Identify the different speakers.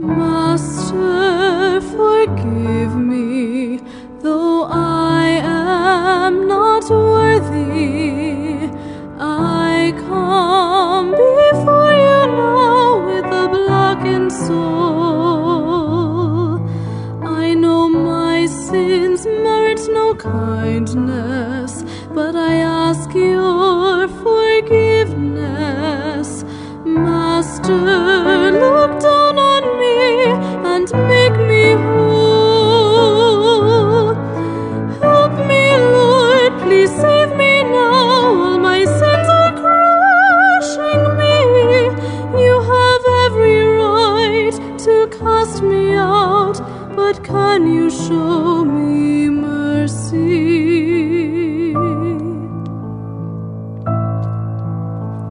Speaker 1: Master, forgive me, though I am not worthy. I come before you now with a blackened soul. I know my sins merit no kindness, but I ask your forgiveness. Master, look down cast me out, but can you show